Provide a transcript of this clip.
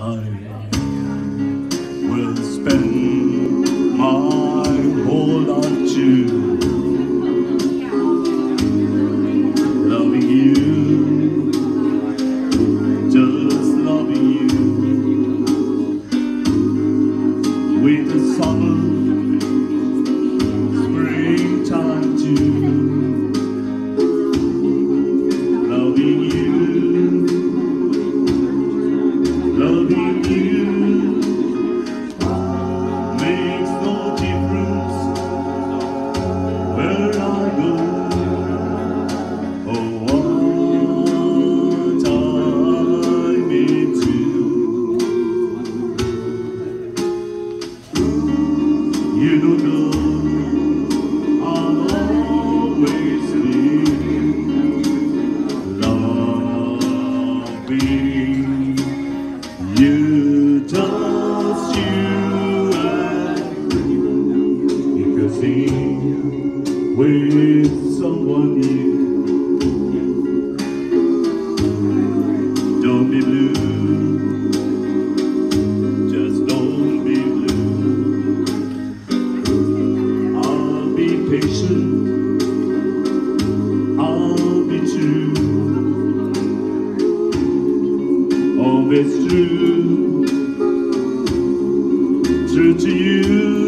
I will spend my whole life to loving you, just loving you. With the summer, someone new. Don't be blue, patient, I'll be true, always true, true to you.